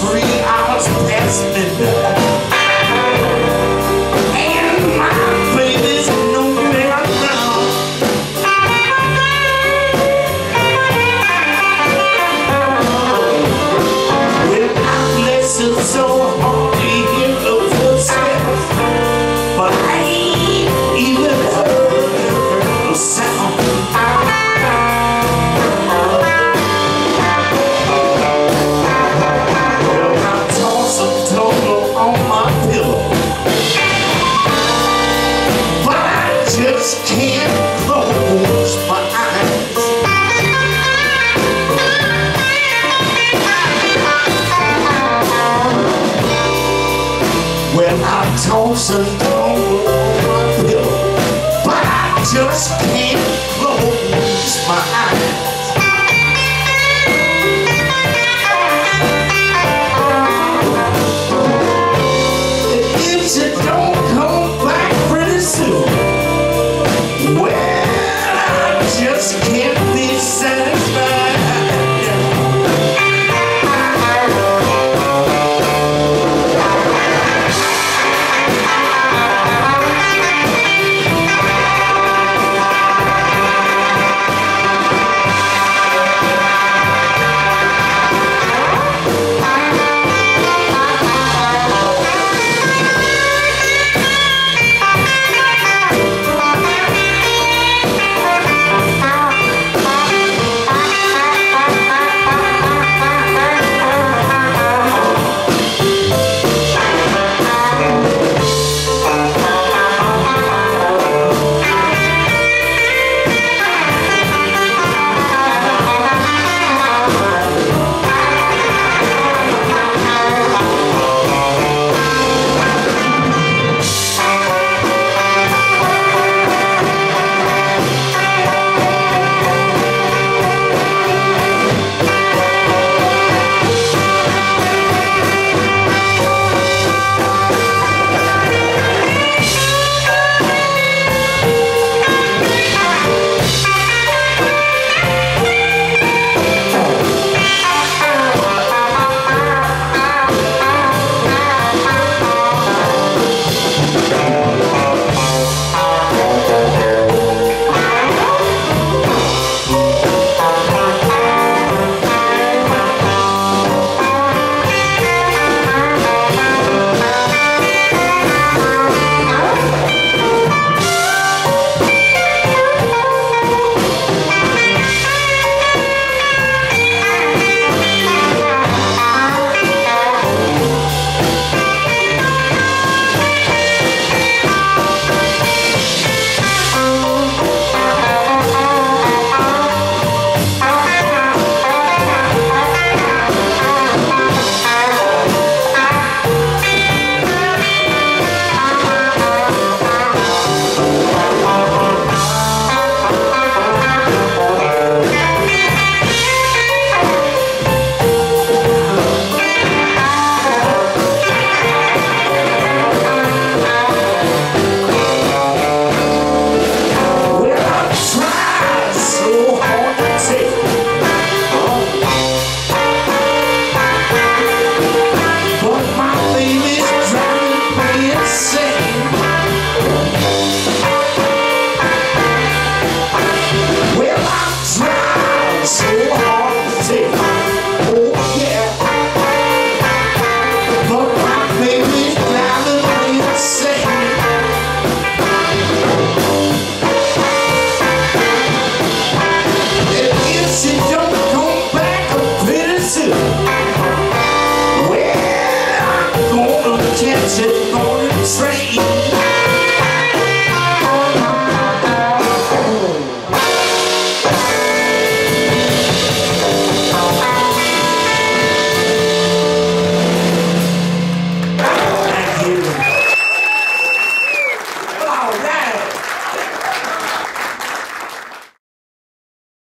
three hours past midnight. Rock Thompson don't want to go, but I just can't close my eyes. It's it.